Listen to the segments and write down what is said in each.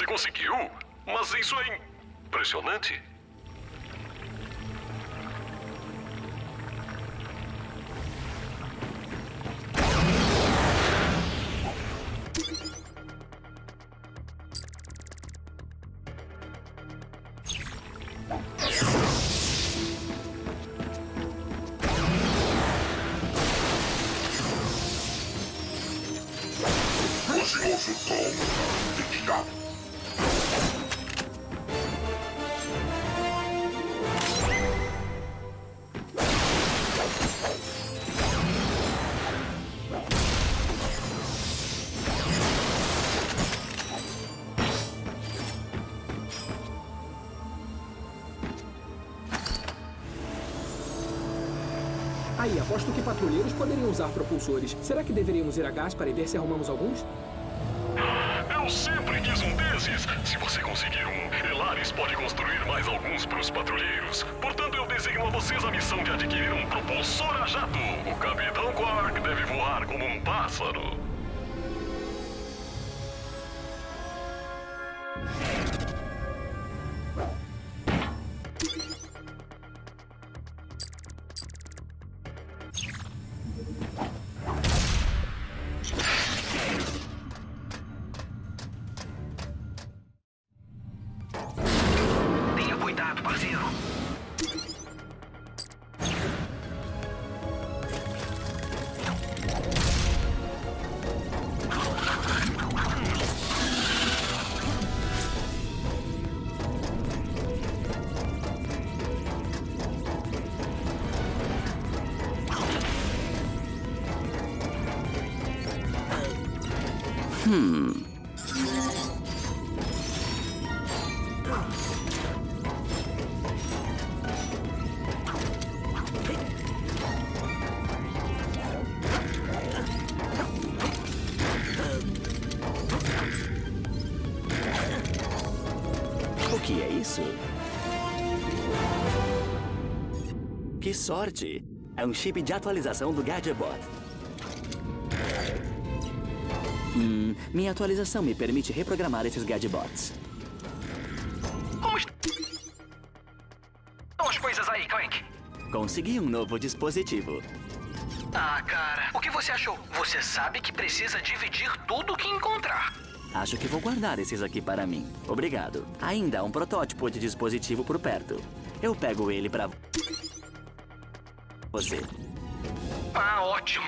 você conseguiu? Mas isso é impressionante. Aí, poderiam usar propulsores. Será que deveríamos ir a gás para ver se arrumamos alguns? Eu sempre quis um desses. Se você conseguir um, Elaris pode construir mais alguns para os patrulheiros. Portanto, eu designo a vocês a missão de adquirir um propulsor a jato. O Capitão Quark deve voar como um pássaro. O que é isso? Que sorte! É um chip de atualização do Gadgetbot. Minha atualização me permite reprogramar esses Gadgetbots. Como estão as coisas aí, Clank? Consegui um novo dispositivo. Ah, cara, o que você achou? Você sabe que precisa dividir tudo que encontrar. Acho que vou guardar esses aqui para mim. Obrigado. Ainda há um protótipo de dispositivo por perto. Eu pego ele para você. Ah, ótimo.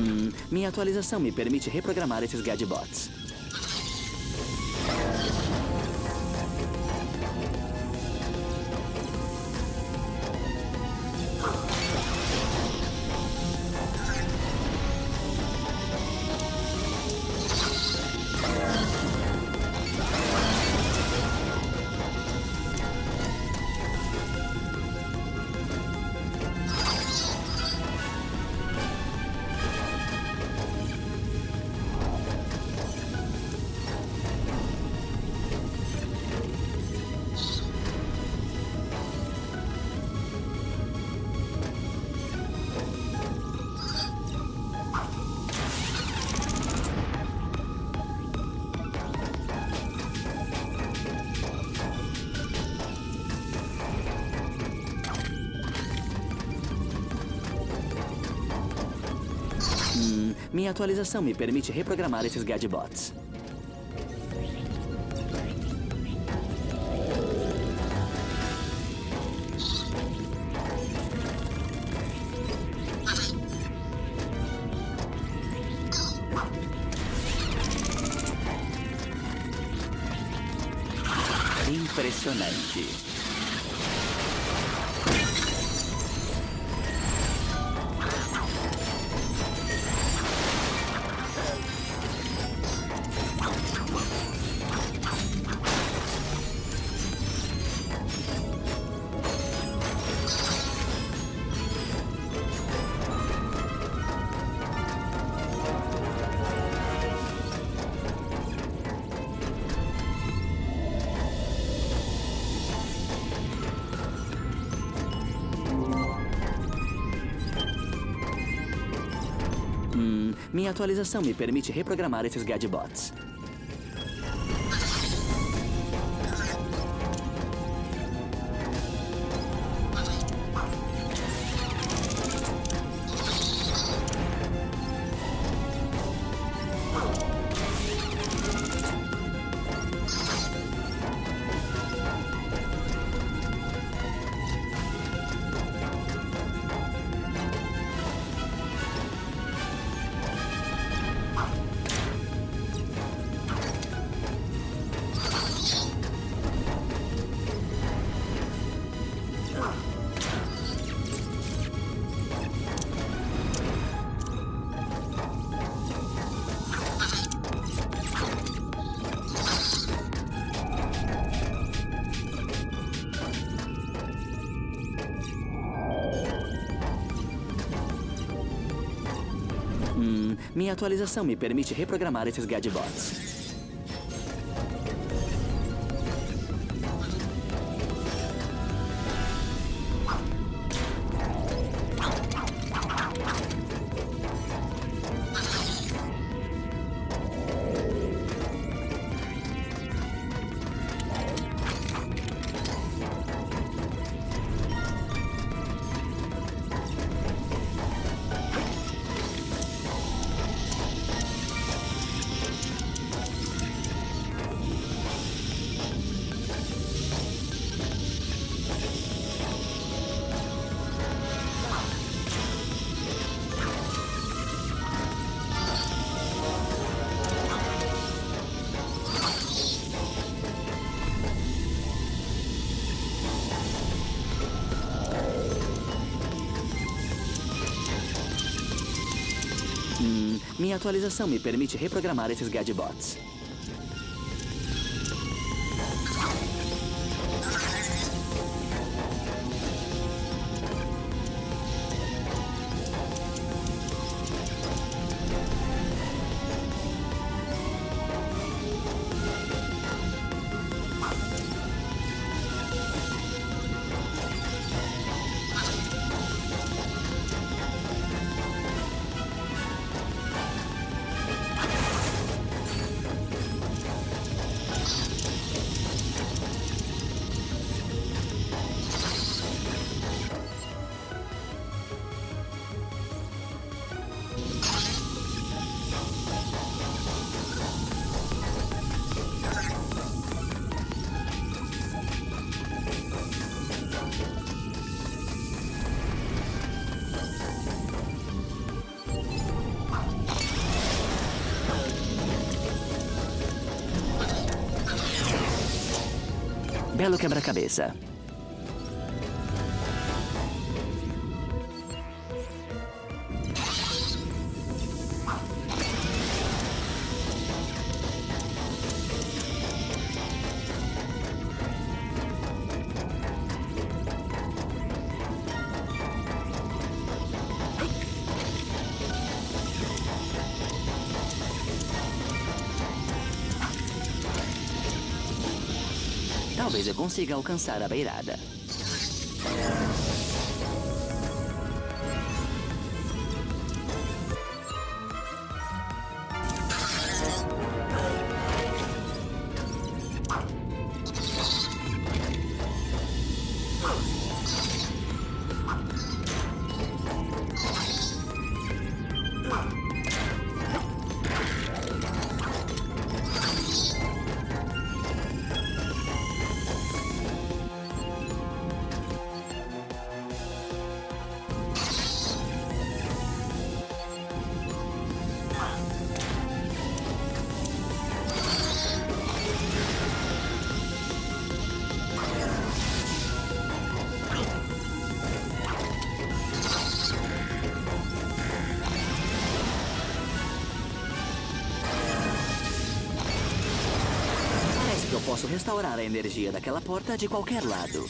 Hum, minha atualização me permite reprogramar esses gadgets. Hum, minha atualização me permite reprogramar esses gadgebots. Impressionante. Minha atualização me permite reprogramar esses gadgebots. Minha atualização me permite reprogramar esses gadgebots. Minha atualização me permite reprogramar esses gadgebots. Belo quebra-cabeça. Talvez eu consiga alcançar a beirada. Restaurar a energia daquela porta de qualquer lado.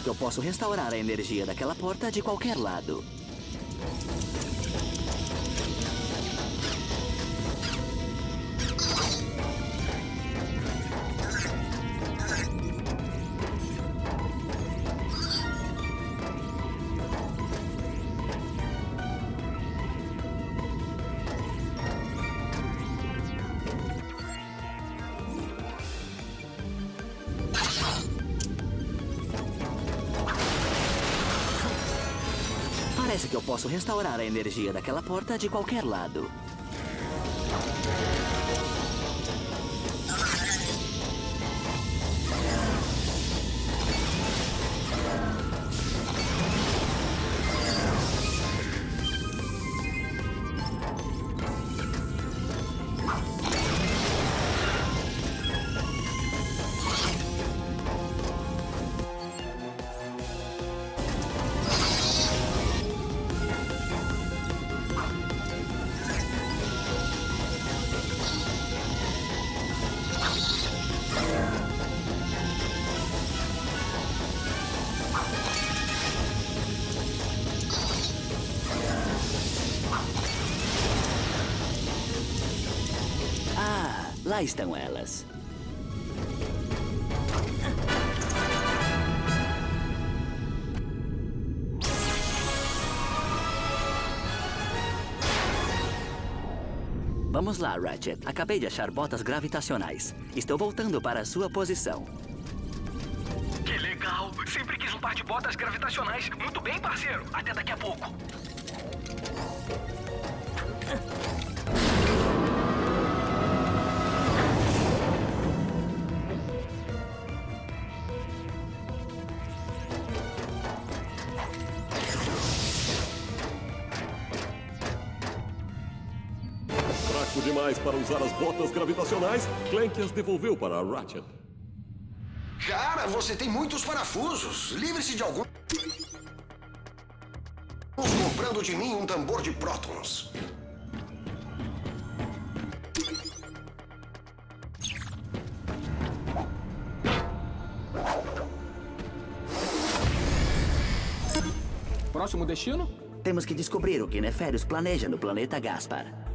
Que eu posso restaurar a energia daquela porta de qualquer lado. Parece que eu posso restaurar a energia daquela porta de qualquer lado. Lá estão elas. Vamos lá, Ratchet. Acabei de achar botas gravitacionais. Estou voltando para a sua posição. Que legal! Sempre quis um par de botas gravitacionais. Muito bem, parceiro. Até daqui a pouco. Para usar as botas gravitacionais, Clank as devolveu para a Ratchet. Cara, você tem muitos parafusos. Livre-se de algum. comprando de mim um tambor de prótons. Próximo destino? Temos que descobrir o que Neférios planeja no planeta Gaspar.